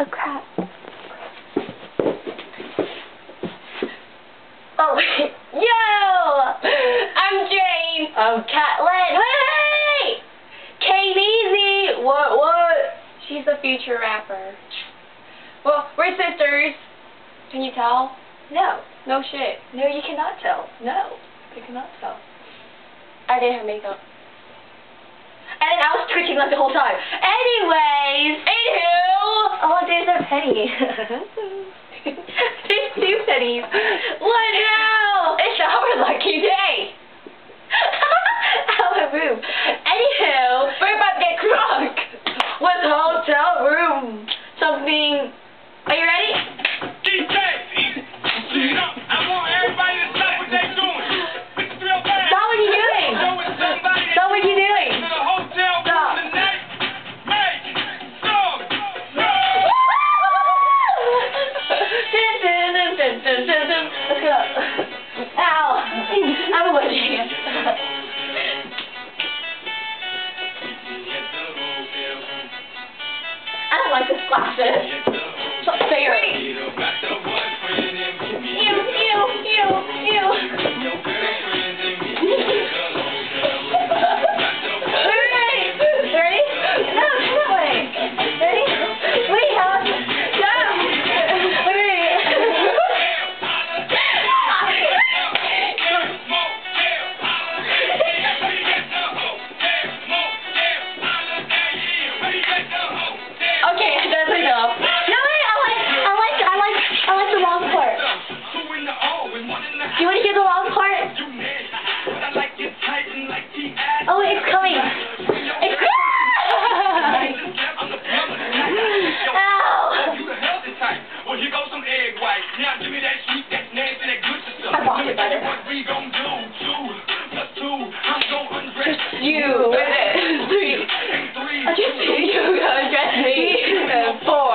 Oh crap. Oh, yo! I'm Jane. I'm Catlin. Wait! Kate Easy. What, what? She's a future rapper. Well, we're sisters. Can you tell? No. No shit. No, you cannot tell. No, you cannot tell. I didn't have makeup. And I was twitching like the whole time. Anyways, Anywho! oh, there's a penny. There's two pennies. Ow. I'm watching it. I don't like this glasses. Now give me that. I want it better. What we gon' do? Two plus two. I'm gon' undress you. Three. Three. Just you gonna undress me. Four.